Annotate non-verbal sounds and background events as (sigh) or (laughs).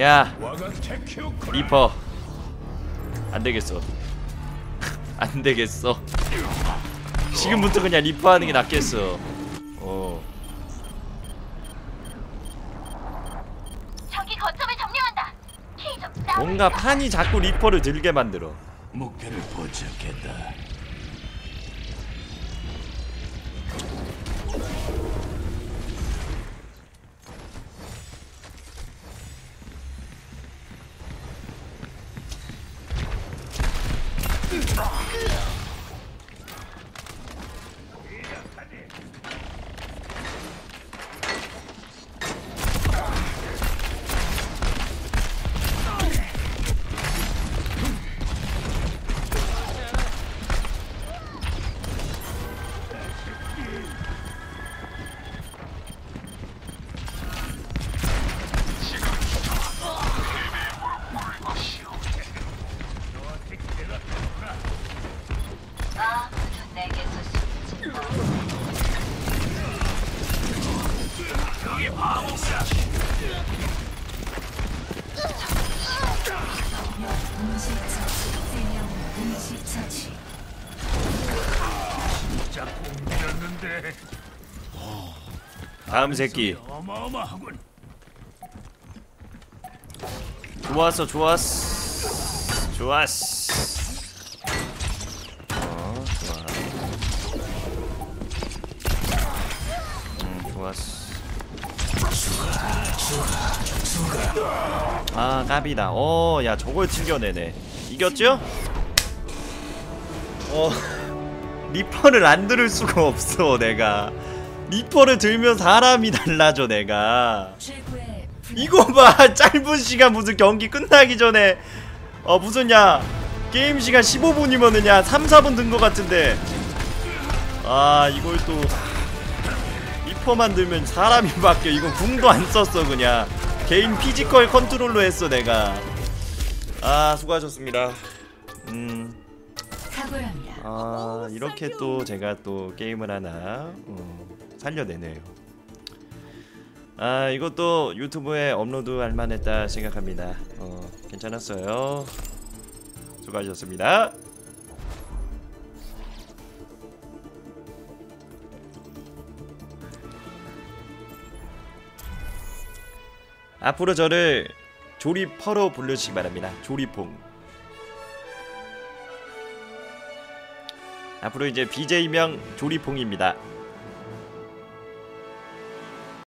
야 리퍼. 안되겠어. (laughs) 안되겠어. 지금부터 그냥 리퍼 하는 게 낫겠어. 어. 뭔가 판이 자꾸 리퍼를 들게 만들어. 목표를 포착했다. Oh. 진짜 공들였는데. 다음 새끼. 어마어마하군. 좋았어 좋았어. 좋았어. 어 좋아. 음 좋았어. 아. 까비다. 어 야 저걸 튕겨내네. 이겼죠? 어 리퍼를 안 들을 수가 없어 내가. 리퍼를 들면 사람이 달라져 내가. 이거 봐 (laughs) 짧은 시간 무슨 경기 끝나기 전에. 어 무슨 야 게임 시간 15분이면은 야 3, 4분 든거 같은데. 아 이걸 또. 리퍼 만 들면 사람이 (laughs) 바뀌어. 이거 궁도 안 썼어 그냥. 개인 피지컬 컨트롤로 했어 내가. 아 수고하셨습니다. 음 탁월합니다. 아 이렇게 또 제가 또 게임을 하나 어, 살려내네요. 아 이것도 유튜브에 업로드 할 만했다 생각합니다. 어 괜찮았어요. 수고하셨습니다. 앞으로 저를 조리퍼로 부르시기 바랍니다. 조리퐁. 앞으로 이제 BJ명 조리퐁입니다.